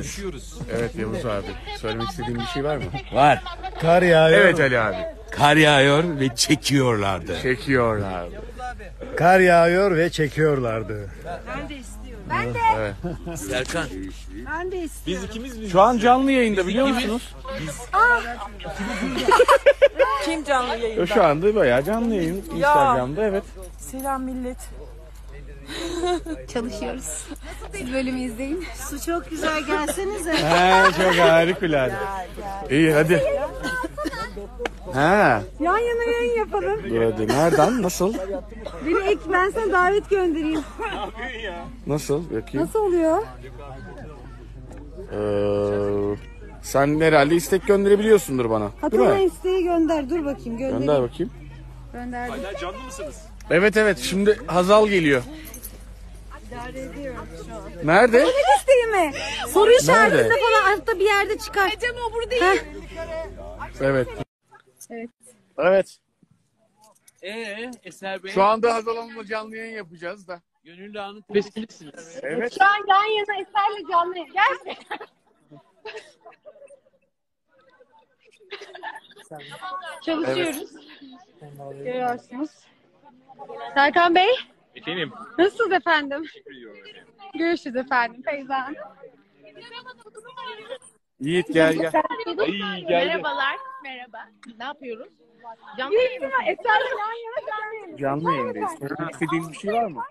Üşüyoruz. Evet Yavuz abi. Söylemek istediğin bir şey var mı? Var. Kar yağıyor. Evet Ali abi. Kar yağıyor ve çekiyorlardı. Çekiyorlar. Kar yağıyor ve çekiyorlardı. Serkan. Biz ikimiz mi? Şu an canlı yayında biliyor musunuz? Kim canlı yayında? Şu anda bayağı canlı yayın. Instagram'da evet. Selam millet. Çalışıyoruz. Siz bölümü izleyin. Su çok güzel gelsenize. He çok harikulade. İyi hadi. Ha, Yan yana yayın yapalım. dur hadi. Nereden? Nasıl? Beni ek ben sana davet göndereyim. Nasıl? Bakayım. Nasıl oluyor? Ee, sen herhalde istek gönderebiliyorsundur bana. Değil Hatırla mi? isteği gönder. Dur bakayım göndereyim. Gönder bakayım. Gönderdim. Evet evet şimdi Hazal geliyor. Nerede? İsteği mi? Soru Nerede? işaretinde falan altta bir yerde çıkar. Ecem o burada değil. Evet. Evet. Evet. Ee Eser Bey. Şu anda Hazal Hanım'la canlı yayın yapacağız da. Gönüllü Ağa'nın tepesindesiniz. Evet. Şu an yan yana Eser'le canlı yayın. Gerçekten. Çalışıyoruz. Görüyorsunuz. Serkan Bey. Efendim. Nasılsınız efendim? Görüşürüz efendim. Feyza Hanım. Yiğit gel gel. Ay geldi. Merhabalar. Merhaba. Ne yapıyoruz? Canlı Eser'le yan yana canlı yayın. Canlı yayındayız. Söylemek istediğin bir şey var mı?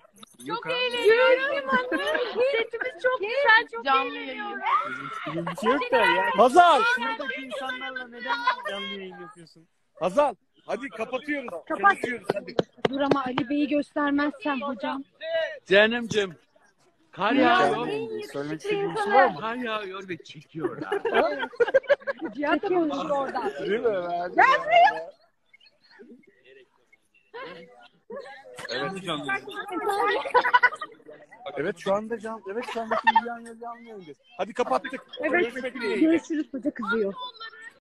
Çok eğleniyorum. Setimiz çok güzel. Çok Canlı eğleniyorum. Bir şey yok da ya. Hazal! Şuradaki insanlarla neden canlı yayın yapıyorsun? Hazal! Hadi kapatıyoruz. Kapatıyoruz hadi. Dur ama Ali Bey'i göstermezsem hocam. Cehennemcim. Kar yağıyor. Söylemek istediğin bir şey var mı? Kar yağıyor ve çekiyorlar. Cihat da konuşur oradan. Değil mi? Evet. Canlı. Evet şu anda can, evet şu anda yan canlı yayındayız. Hadi kapattık. Evet. Görüşmek dileğiyle. Görüşürüz hoca kızıyor.